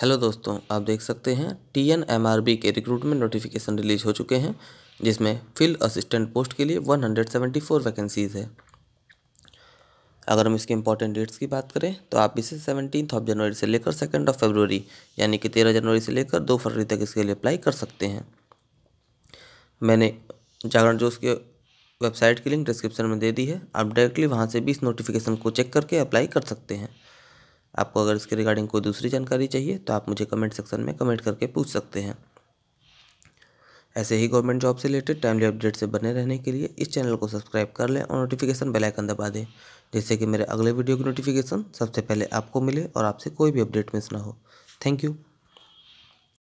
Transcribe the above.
Hello दोस्तों, आप देख सकते हैं T N M R B के रिक्रूटमेंट नोटिफिकेशन रिलीज़ हो चुके हैं, जिसमें फ़ील्ड असिस्टेंट पोस्ट के लिए 174 वैकेंसीज़ है। अगर हम इसके इंपॉर्टेंट डेट्स की बात करें तो आप इसे सेवनटीन ऑफ़ जनवरी से लेकर सेकेंड ऑफ़ फरवरी यानी कि तेरह जनवरी से लेकर दो फरवरी तक इसके लिए अप्लाई कर सकते हैं। मैंने जागरण जोश के वेबसाइट की लिंक डिस्क्रिप्शन में दे दी है, आप डायरेक्टली वहाँ से भी इस नोटिफिकेशन को चेक करके अप्लाई कर सकते हैं। आपको अगर इसके रिगार्डिंग कोई दूसरी जानकारी चाहिए तो आप मुझे कमेंट सेक्शन में कमेंट करके पूछ सकते हैं। ऐसे ही गवर्नमेंट जॉब से रिलेटेड टाइमली अपडेट से बने रहने के लिए इस चैनल को सब्सक्राइब कर लें और नोटिफिकेशन बेल आइकन दबा दें, जिससे कि मेरे अगले वीडियो की नोटिफिकेशन सबसे पहले आपको मिले और आपसे कोई भी अपडेट मिस ना हो। Thank you